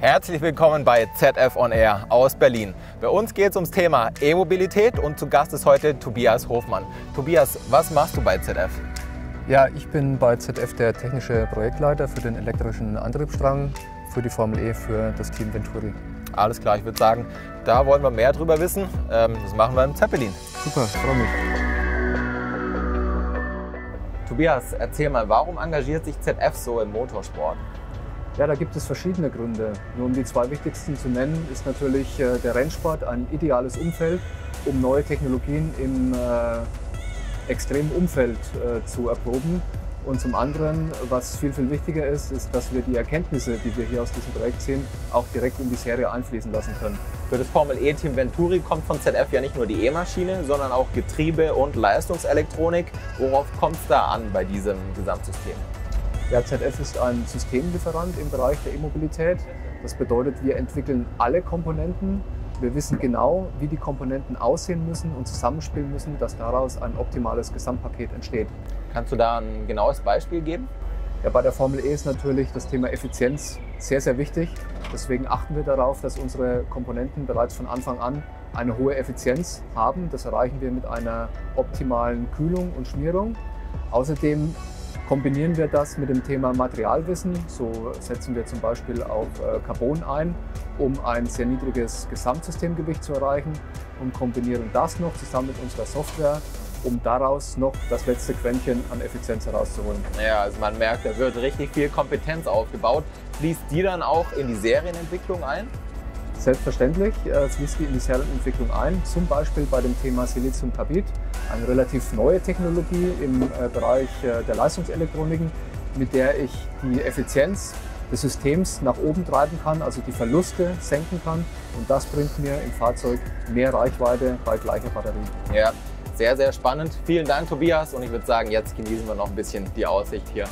Herzlich willkommen bei ZF On Air aus Berlin. Bei uns geht es ums Thema E-Mobilität und zu Gast ist heute Tobias Hofmann. Tobias, was machst du bei ZF? Ja, ich bin bei ZF der technische Projektleiter für den elektrischen Antriebsstrang für die Formel E für das Team Venturi. Alles klar, ich würde sagen, da wollen wir mehr drüber wissen. Ähm, das machen wir im Zeppelin. Super, freue mich. Tobias, erzähl mal, warum engagiert sich ZF so im Motorsport? Ja, da gibt es verschiedene Gründe. Nur um die zwei wichtigsten zu nennen, ist natürlich äh, der Rennsport ein ideales Umfeld, um neue Technologien im äh, extremen Umfeld äh, zu erproben. Und zum anderen, was viel, viel wichtiger ist, ist, dass wir die Erkenntnisse, die wir hier aus diesem Projekt sehen, auch direkt in die Serie einfließen lassen können. Für das Formel E-Team Venturi kommt von ZF ja nicht nur die E-Maschine, sondern auch Getriebe und Leistungselektronik. Worauf kommt es da an bei diesem Gesamtsystem? Ja, ZF ist ein Systemlieferant im Bereich der E-Mobilität. Das bedeutet, wir entwickeln alle Komponenten. Wir wissen genau, wie die Komponenten aussehen müssen und zusammenspielen müssen, dass daraus ein optimales Gesamtpaket entsteht. Kannst du da ein genaues Beispiel geben? Ja, bei der Formel E ist natürlich das Thema Effizienz sehr, sehr wichtig. Deswegen achten wir darauf, dass unsere Komponenten bereits von Anfang an eine hohe Effizienz haben. Das erreichen wir mit einer optimalen Kühlung und Schmierung. Außerdem Kombinieren wir das mit dem Thema Materialwissen, so setzen wir zum Beispiel auf äh, Carbon ein, um ein sehr niedriges Gesamtsystemgewicht zu erreichen und kombinieren das noch zusammen mit unserer Software, um daraus noch das letzte Quäntchen an Effizienz herauszuholen. Ja, also man merkt, da wird richtig viel Kompetenz aufgebaut. Fließt die dann auch in die Serienentwicklung ein? Selbstverständlich äh, fließt die in die Serienentwicklung ein, zum Beispiel bei dem Thema Siliziumkarbid, eine relativ neue Technologie im äh, Bereich äh, der Leistungselektroniken, mit der ich die Effizienz des Systems nach oben treiben kann, also die Verluste senken kann. Und das bringt mir im Fahrzeug mehr Reichweite bei gleicher Batterie. Ja, sehr, sehr spannend. Vielen Dank, Tobias. Und ich würde sagen, jetzt genießen wir noch ein bisschen die Aussicht hier.